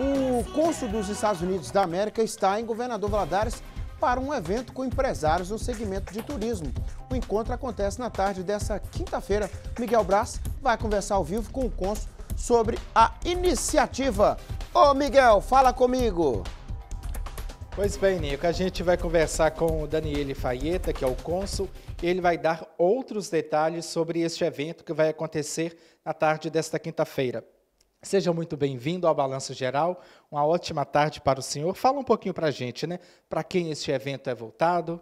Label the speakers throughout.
Speaker 1: O cônsul dos Estados Unidos da América está em Governador Valadares para um evento com empresários do segmento de turismo. O encontro acontece na tarde dessa quinta-feira. Miguel Braz vai conversar ao vivo com o cônsul sobre a iniciativa. Ô Miguel, fala comigo!
Speaker 2: Pois bem, Nico, a gente vai conversar com o Daniele Faieta, que é o cônsul, ele vai dar outros detalhes sobre este evento que vai acontecer na tarde desta quinta-feira. Seja muito bem-vindo ao Balanço Geral, uma ótima tarde para o senhor. Fala um pouquinho para a gente, né? Para quem este evento é voltado?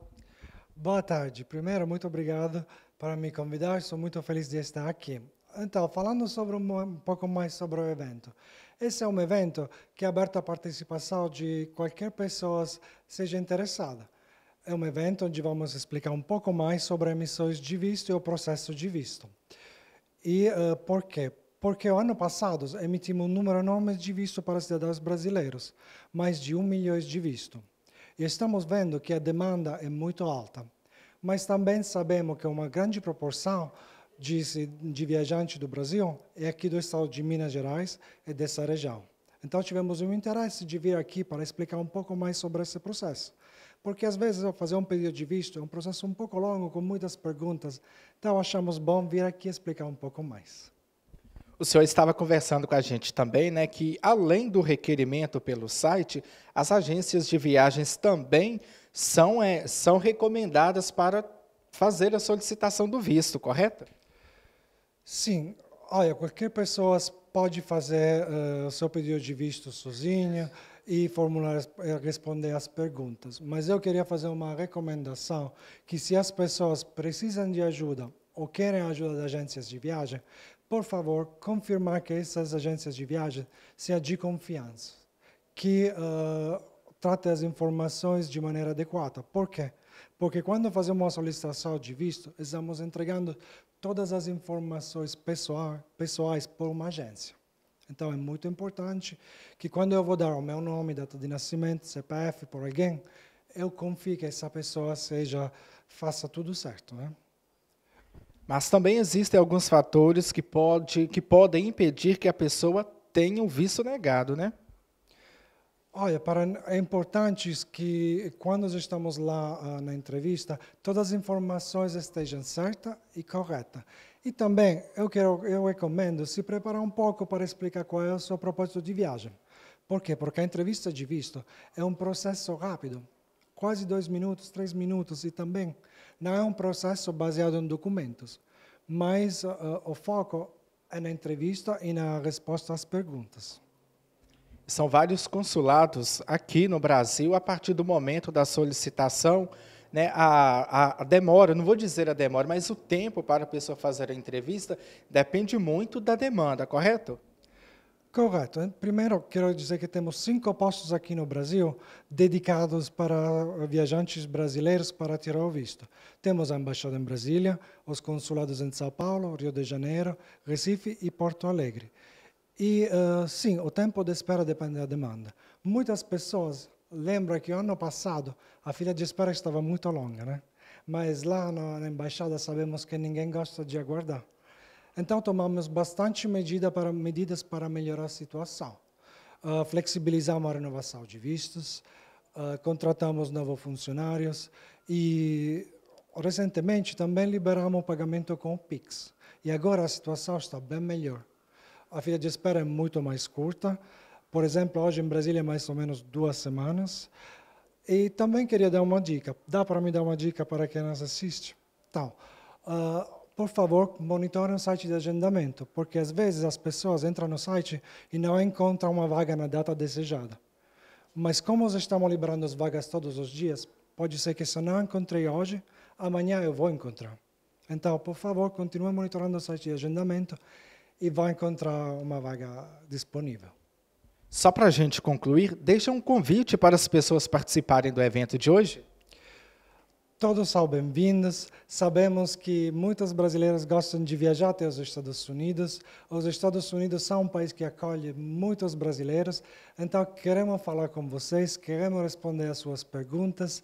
Speaker 3: Boa tarde. Primeiro, muito obrigado por me convidar, sou muito feliz de estar aqui. Então, falando sobre um, um pouco mais sobre o evento. Esse é um evento que é aberto à participação de qualquer pessoa seja interessada. É um evento onde vamos explicar um pouco mais sobre emissões de visto e o processo de visto. E uh, por quê? Porque o ano passado emitimos um número enorme de visto para cidadãos brasileiros, mais de um milhão de visto. E estamos vendo que a demanda é muito alta. Mas também sabemos que uma grande proporção de, de viajantes do Brasil é aqui do estado de Minas Gerais e dessa região. Então tivemos um interesse de vir aqui para explicar um pouco mais sobre esse processo. Porque às vezes fazer um pedido de visto é um processo um pouco longo, com muitas perguntas. Então achamos bom vir aqui explicar um pouco mais.
Speaker 2: O senhor estava conversando com a gente também, né, que além do requerimento pelo site, as agências de viagens também são, é, são recomendadas para fazer a solicitação do visto, correto?
Speaker 3: Sim, olha, qualquer pessoa pode fazer uh, o seu pedido de visto sozinha e formular, eh, responder as perguntas. Mas eu queria fazer uma recomendação que se as pessoas precisam de ajuda ou querem ajuda das agências de viagem, por favor, confirmar que essas agências de viagem sejam de confiança, que uh, tratem as informações de maneira adequada. Por quê? Porque quando fazemos uma solicitação de visto, estamos entregando todas as informações pessoal, pessoais por uma agência. Então, é muito importante que quando eu vou dar o meu nome, data de nascimento, CPF por alguém, eu confie que essa pessoa seja faça tudo certo, né?
Speaker 2: Mas também existem alguns fatores que, pode, que podem impedir que a pessoa tenha o visto negado, né?
Speaker 3: Olha, para, é importante que quando estamos lá uh, na entrevista, todas as informações estejam certas e corretas. E também eu, quero, eu recomendo se preparar um pouco para explicar qual é o seu propósito de viagem. Por quê? Porque a entrevista de visto é um processo rápido, quase dois minutos, três minutos, e também não é um processo baseado em documentos, mas uh, o foco é na entrevista e na resposta às perguntas.
Speaker 2: São vários consulados aqui no Brasil, a partir do momento da solicitação, né, a, a, demora, não vou dizer a demora, mas o tempo para a pessoa fazer a entrevista depende muito da demanda, correto?
Speaker 3: Correto. Primeiro, quero dizer que temos cinco postos aqui no Brasil dedicados para viajantes brasileiros para tirar o visto. Temos a Embaixada em Brasília, os consulados em São Paulo, Rio de Janeiro, Recife e Porto Alegre. E, uh, sim, o tempo de espera depende da demanda. Muitas pessoas lembram que ano passado a fila de espera estava muito longa, né? Mas lá na, na embaixada sabemos que ninguém gosta de aguardar. Então tomamos bastante medida para, medidas para melhorar a situação. Uh, flexibilizamos a renovação de vistos, uh, contratamos novos funcionários e recentemente também liberamos o pagamento com o Pix. E agora a situação está bem melhor a fila de espera é muito mais curta. Por exemplo, hoje em Brasília é mais ou menos duas semanas. E também queria dar uma dica. Dá para me dar uma dica para quem nos assiste? Então, uh, por favor, monitore o site de agendamento, porque às vezes as pessoas entram no site e não encontram uma vaga na data desejada. Mas como estamos liberando as vagas todos os dias, pode ser que se não encontrei hoje, amanhã eu vou encontrar. Então, por favor, continue monitorando o site de agendamento e vai encontrar uma vaga disponível.
Speaker 2: Só para a gente concluir, deixa um convite para as pessoas participarem do evento de hoje.
Speaker 3: Todos são bem-vindos. Sabemos que muitos brasileiros gostam de viajar até os Estados Unidos. Os Estados Unidos são um país que acolhe muitos brasileiros. Então, queremos falar com vocês, queremos responder às suas perguntas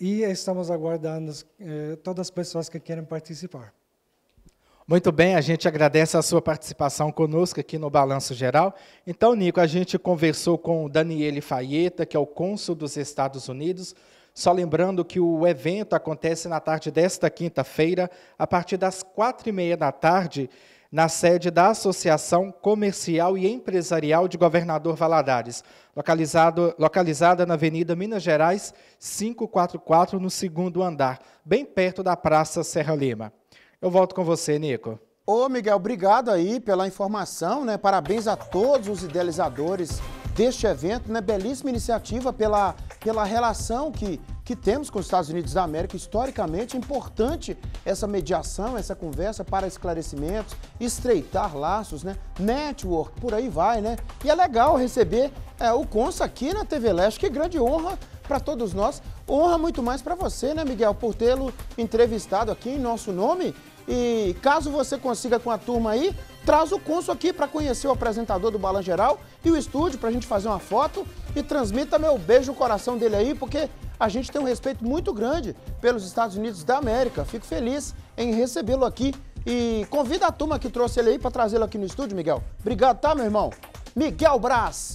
Speaker 3: e estamos aguardando eh, todas as pessoas que querem participar.
Speaker 2: Muito bem, a gente agradece a sua participação conosco aqui no Balanço Geral. Então, Nico, a gente conversou com o Daniele Faieta, que é o cônsul dos Estados Unidos. Só lembrando que o evento acontece na tarde desta quinta-feira, a partir das quatro e meia da tarde, na sede da Associação Comercial e Empresarial de Governador Valadares, localizado, localizada na Avenida Minas Gerais, 544, no segundo andar, bem perto da Praça Serra Lima. Eu volto com você, Nico.
Speaker 1: Ô, Miguel, obrigado aí pela informação, né? Parabéns a todos os idealizadores deste evento, né? Belíssima iniciativa pela, pela relação que, que temos com os Estados Unidos da América. Historicamente, importante essa mediação, essa conversa para esclarecimentos, estreitar laços, né? Network, por aí vai, né? E é legal receber é, o Consa aqui na TV Leste. Que grande honra para todos nós. Honra muito mais para você, né, Miguel, por tê-lo entrevistado aqui em nosso nome e caso você consiga com a turma aí, traz o Consul aqui para conhecer o apresentador do Balan Geral e o estúdio para a gente fazer uma foto e transmita meu beijo no coração dele aí, porque a gente tem um respeito muito grande pelos Estados Unidos da América. Fico feliz em recebê-lo aqui e convida a turma que trouxe ele aí para trazê-lo aqui no estúdio, Miguel. Obrigado, tá, meu irmão? Miguel Braz,